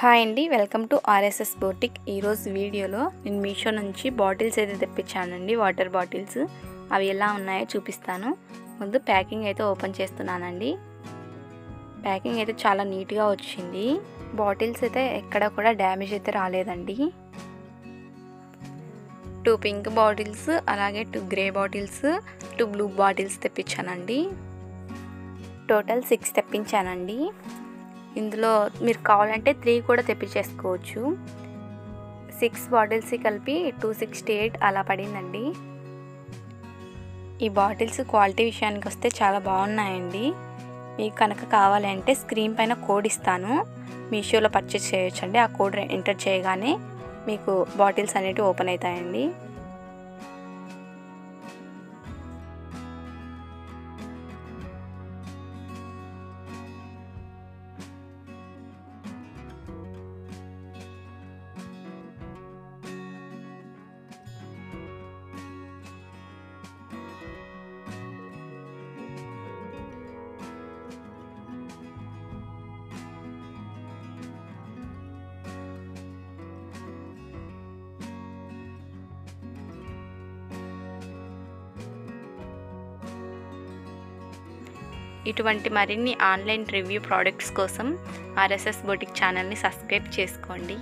Hi అండి welcome to RSS boutique. ఈరోజు వీడియోలో నేను మీషో నుంచి బాటిల్స్ అయితే తెప్పించానండి వాటర్ బాటిల్స్. అవి ఎలా ఉన్నాయో చూపిస్తాను. ముందు ప్యాకింగ్ అయితే ఓపెన్ చేస్తున్నానండి. ప్యాకింగ్ అయితే చాలా నీట్గా వచ్చింది. బాటిల్స్ అయితే ఎక్కడ కూడా డ్యామేజ్ అయితే రాలేదండి. టూ పింక్ బాటిల్స్ అలాగే two grey bottles two blue bottles తెప్పించానండి. Total six తెప్పించానండి. ఇందులో మీరు కావాలంటే త్రీ కూడా తెప్పించేసుకోవచ్చు. సిక్స్ బాటిల్స్ కలిపి టూ సిక్స్టీ ఎయిట్ అలా పడిందండి. ఈ బాటిల్స్ క్వాలిటీ విషయానికి వస్తే చాలా బాగున్నాయండి. మీకు కనుక కావాలంటే స్క్రీన్ పైన కోడ్ ఇస్తాను. మీషోలో పర్చేస్ చేయొచ్చండి. ఆ కోడ్ ఎంటర్ చేయగానే మీకు బాటిల్స్ అనేవి ఓపెన్ అవుతాయండి. ఇటువంటి మరిన్ని ఆన్లైన్ రివ్యూ ప్రోడక్ట్స్ కోసం ఆర్ఎస్ఎస్ బొటిక్ ఛానల్ని సబ్స్క్రైబ్ చేసుకోండి.